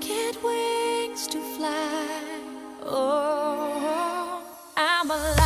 get wings to fly. Oh, I'm alive.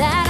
that